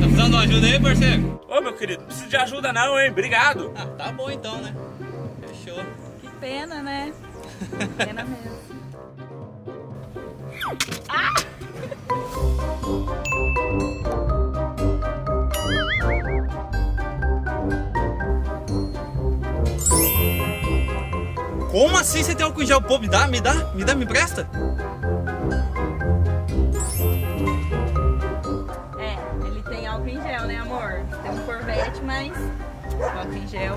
Tá precisando de uma ajuda aí, parceiro? Ô, meu querido, não precisa de ajuda não, hein? Obrigado. Ah, tá bom então, né? Fechou. Que pena, né? Pena mesmo. Como assim você tem álcool em gel? Pô, me dá, me dá, me dá, me presta. É, ele tem álcool em gel, né, amor? Tem um Corvette, mas álcool em gel.